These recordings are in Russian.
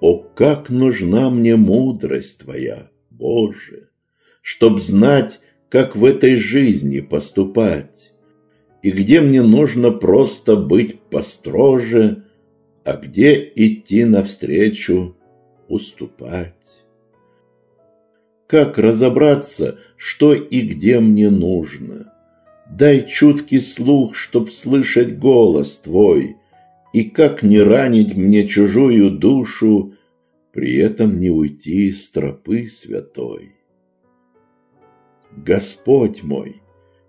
О, как нужна мне мудрость Твоя, Боже, Чтоб знать, как в этой жизни поступать, И где мне нужно просто быть построже, А где идти навстречу, уступать. Как разобраться, что и где мне нужно? Дай чуткий слух, чтоб слышать голос Твой, И как не ранить мне чужую душу, При этом не уйти с тропы святой. Господь мой,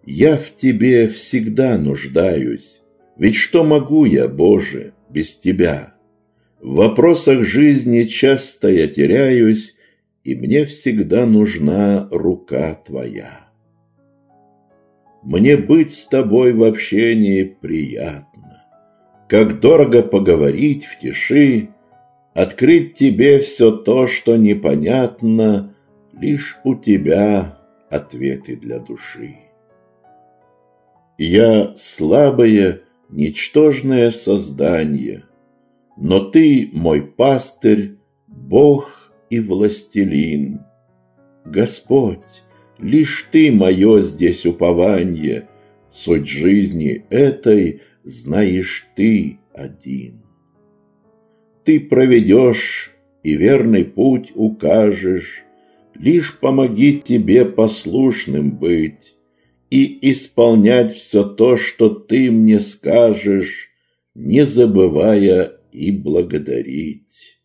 я в Тебе всегда нуждаюсь, Ведь что могу я, Боже, без Тебя? В вопросах жизни часто я теряюсь, И мне всегда нужна рука Твоя. Мне быть с Тобой в общении приятно, Как дорого поговорить в тиши, Открыть Тебе все то, что непонятно, Лишь у Тебя ответы для души. Я слабое, ничтожное создание, но ты мой пастырь, Бог и властелин. Господь, лишь ты мое здесь упование, Суть жизни этой знаешь ты один. Ты проведешь и верный путь укажешь, Лишь помоги тебе послушным быть И исполнять все то, что ты мне скажешь, Не забывая и благодарить.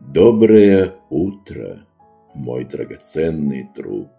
Доброе утро, мой драгоценный друг.